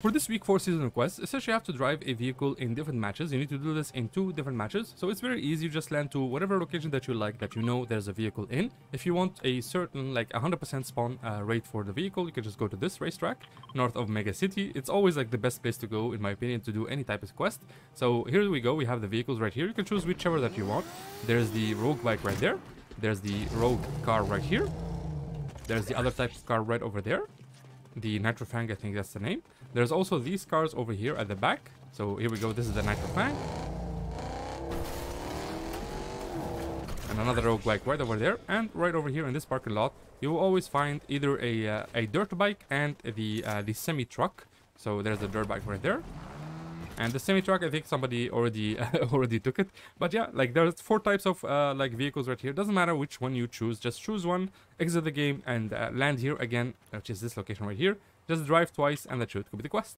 For this week 4 season quest, essentially you have to drive a vehicle in different matches. You need to do this in two different matches. So it's very easy. You just land to whatever location that you like that you know there's a vehicle in. If you want a certain like 100% spawn uh, rate for the vehicle, you can just go to this racetrack north of Mega City. It's always like the best place to go in my opinion to do any type of quest. So here we go. We have the vehicles right here. You can choose whichever that you want. There's the rogue bike right there. There's the rogue car right here. There's the other type of car right over there the Nitrofang, I think that's the name. There's also these cars over here at the back. So here we go, this is the Nitrofang. And another rogue bike right over there. And right over here in this parking lot, you will always find either a, uh, a dirt bike and the, uh, the semi-truck. So there's the dirt bike right there. And the semi-truck, I think somebody already already took it. But yeah, like there's four types of uh, like vehicles right here. Doesn't matter which one you choose. Just choose one, exit the game, and uh, land here again, which is this location right here. Just drive twice, and that should complete the quest.